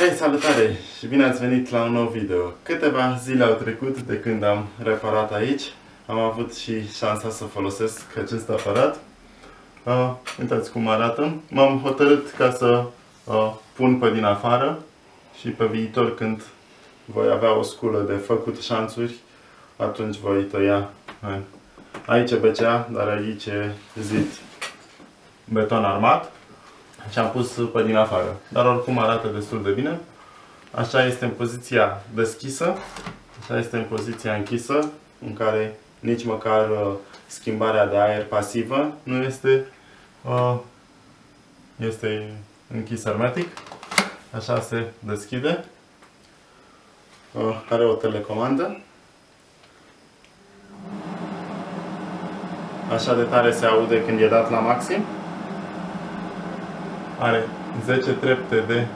Hei, salutare și bine ați venit la un nou video. Câteva zile au trecut de când am reparat aici. Am avut și șansa să folosesc acest aparat. Uh, uitați cum arată. M-am hotărât ca să uh, pun pe din afară și pe viitor când voi avea o sculă de făcut șanțuri, atunci voi tăia. Aici e BCA, dar aici e zid beton armat și am pus pe din afară. Dar oricum arată destul de bine. Așa este în poziția deschisă, așa este în poziția închisă, în care nici măcar uh, schimbarea de aer pasivă nu este, uh, este închis hermetic. Așa se deschide. Uh, are o telecomandă. Așa de tare se aude când e dat la maxim are 10 trepte de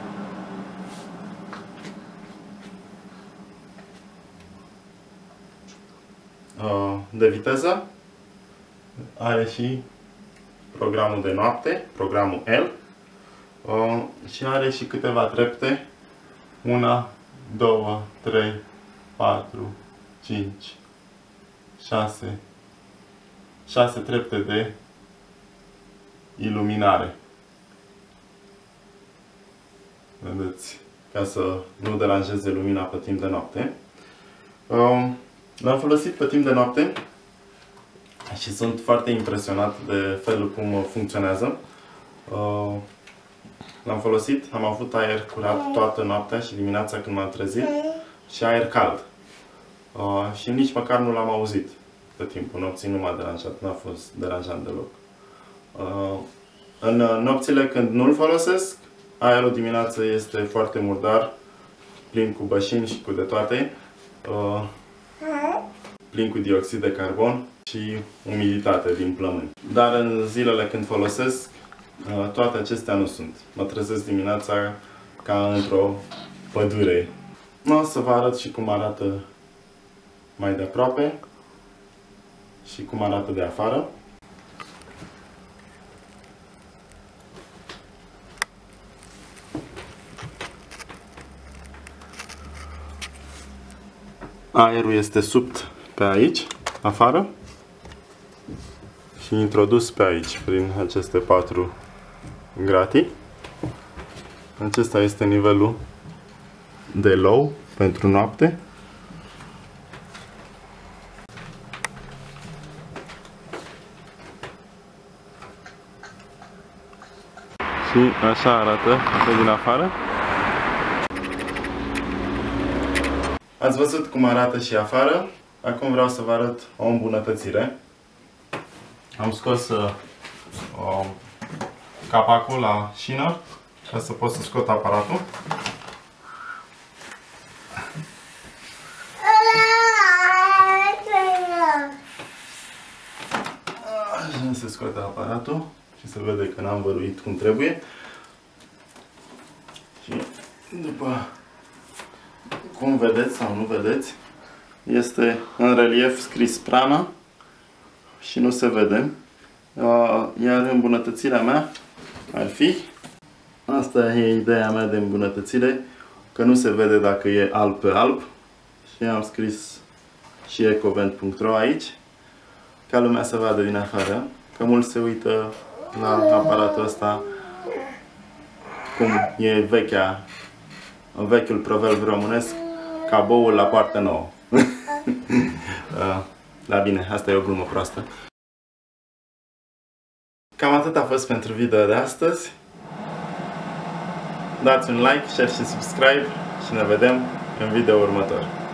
uh, de viteză? Are și programul de noapte, programul L. Uh, și are și câteva trepte. 1, 2, 3, 4, 5, 6 6 trepte de iluminare vedeți, ca să nu deranjeze lumina pe timp de noapte. Um, l-am folosit pe timp de noapte și sunt foarte impresionat de felul cum funcționează. Uh, l-am folosit, am avut aer curat toată noaptea și dimineața când m-am trezit și aer cald. Uh, și nici măcar nu l-am auzit pe timpul nopții, nu m-a deranjat, n-a fost deranjant deloc. Uh, în nopțile când nu-l folosesc, Aerul dimineață este foarte murdar, plin cu bășini și cu de toate, uh, plin cu dioxid de carbon și umiditate din plămâni. Dar în zilele când folosesc, uh, toate acestea nu sunt. Mă trezesc dimineața ca într-o pădure. O să vă arăt și cum arată mai de aproape și cum arată de afară. Aerul este subt pe aici, afară și introdus pe aici, prin aceste patru gratii. Acesta este nivelul de low pentru noapte. Și așa arată pe din afară. Ați văzut cum arată și afară. Acum vreau să vă arăt o îmbunătățire. Am scos uh, capacul la șină ca să pot să scot aparatul. Așa se scoate aparatul și se vede că n-am văruit cum trebuie. Și după cum vedeți sau nu vedeți, este în relief scris prana și nu se vede. Iar îmbunătățirea mea ar fi, asta e ideea mea de îmbunătățire, că nu se vede dacă e alb pe alb și am scris și ecovent.ro aici, ca lumea să vadă din afară, că mulți se uită la aparatul ăsta cum e vechea, vechiul proverb românesc, caboul la poartă nouă. Uh, da, bine, asta e o glumă proastă. Cam atât a fost pentru video de astăzi. Dați un like, share și subscribe și ne vedem în video următor.